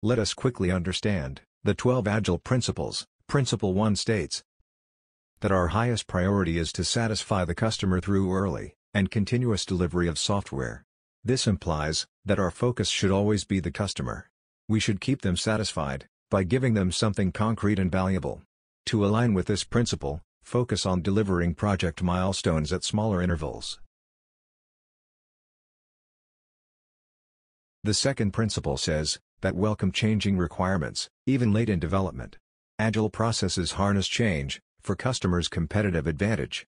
Let us quickly understand the 12 Agile Principles. Principle 1 states that our highest priority is to satisfy the customer through early and continuous delivery of software. This implies that our focus should always be the customer. We should keep them satisfied by giving them something concrete and valuable. To align with this principle, focus on delivering project milestones at smaller intervals. The second principle says that welcome changing requirements, even late in development. Agile processes harness change for customers' competitive advantage.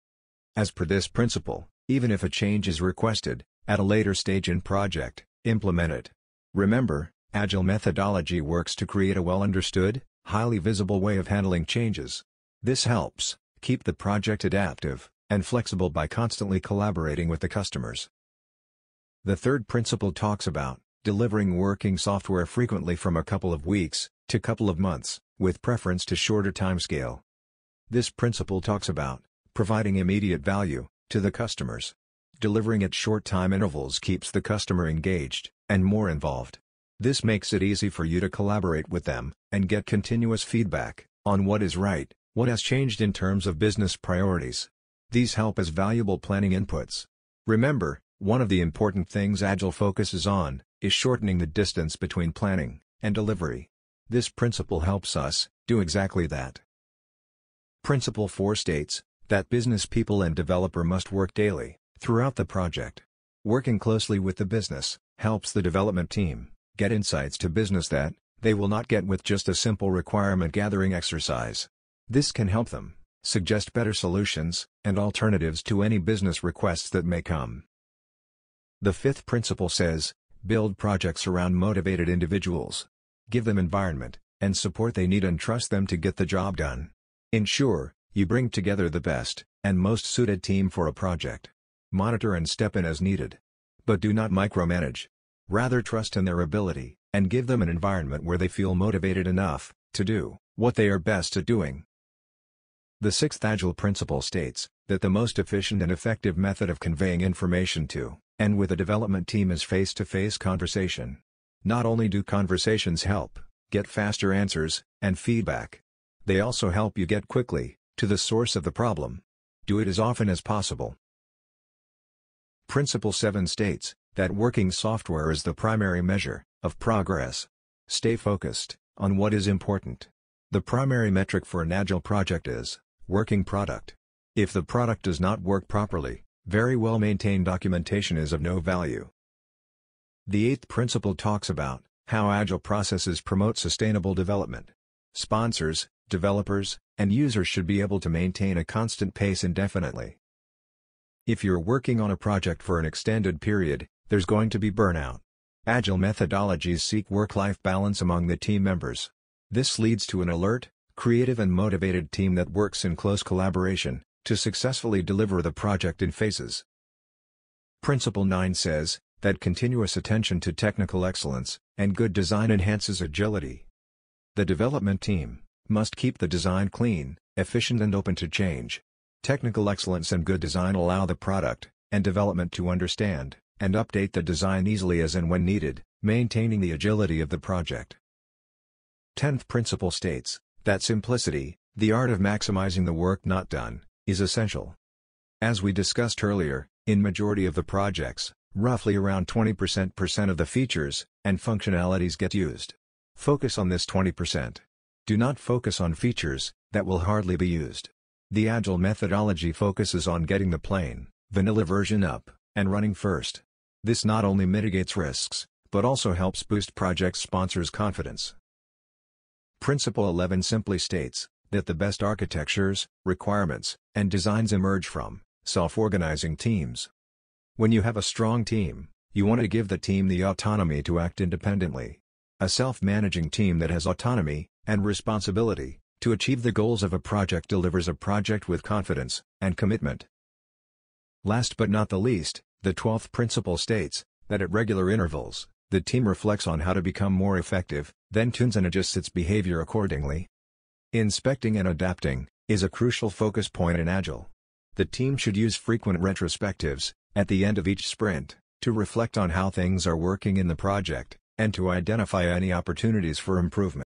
As per this principle, even if a change is requested, at a later stage in project, implement it. Remember, Agile methodology works to create a well-understood, highly visible way of handling changes. This helps keep the project adaptive and flexible by constantly collaborating with the customers. The third principle talks about delivering working software frequently from a couple of weeks to couple of months, with preference to shorter timescale. This principle talks about providing immediate value to the customers. Delivering at short time intervals keeps the customer engaged and more involved. This makes it easy for you to collaborate with them and get continuous feedback on what is right, what has changed in terms of business priorities. These help as valuable planning inputs. Remember, one of the important things Agile focuses on is shortening the distance between planning and delivery. This principle helps us do exactly that. Principle 4 states that business people and developer must work daily throughout the project. Working closely with the business helps the development team get insights to business that they will not get with just a simple requirement gathering exercise. This can help them suggest better solutions and alternatives to any business requests that may come. The fifth principle says Build projects around motivated individuals. Give them environment and support they need and trust them to get the job done. Ensure you bring together the best and most suited team for a project. Monitor and step in as needed. But do not micromanage. Rather trust in their ability and give them an environment where they feel motivated enough to do what they are best at doing. The sixth Agile principle states that the most efficient and effective method of conveying information to and with a development team is face-to-face -face conversation. Not only do conversations help get faster answers and feedback, they also help you get quickly to the source of the problem. Do it as often as possible. Principle 7 states that working software is the primary measure of progress. Stay focused on what is important. The primary metric for an agile project is working product. If the product does not work properly, very well maintained documentation is of no value. The eighth principle talks about how Agile processes promote sustainable development. Sponsors, developers, and users should be able to maintain a constant pace indefinitely. If you're working on a project for an extended period, there's going to be burnout. Agile methodologies seek work-life balance among the team members. This leads to an alert, creative and motivated team that works in close collaboration, to successfully deliver the project in phases. Principle 9 says that continuous attention to technical excellence and good design enhances agility. The development team must keep the design clean, efficient and open to change. Technical excellence and good design allow the product and development to understand and update the design easily as and when needed, maintaining the agility of the project. 10th principle states that simplicity, the art of maximizing the work not done, is essential. As we discussed earlier, in majority of the projects, roughly around 20% of the features and functionalities get used. Focus on this 20%. Do not focus on features that will hardly be used. The Agile methodology focuses on getting the plain, vanilla version up and running first. This not only mitigates risks, but also helps boost project sponsors' confidence. Principle 11 simply states, that the best architectures, requirements, and designs emerge from self-organizing teams. When you have a strong team, you want to give the team the autonomy to act independently. A self-managing team that has autonomy and responsibility to achieve the goals of a project delivers a project with confidence and commitment. Last but not the least, the 12th principle states that at regular intervals, the team reflects on how to become more effective, then tunes and adjusts its behavior accordingly. Inspecting and adapting is a crucial focus point in Agile. The team should use frequent retrospectives, at the end of each sprint, to reflect on how things are working in the project, and to identify any opportunities for improvement.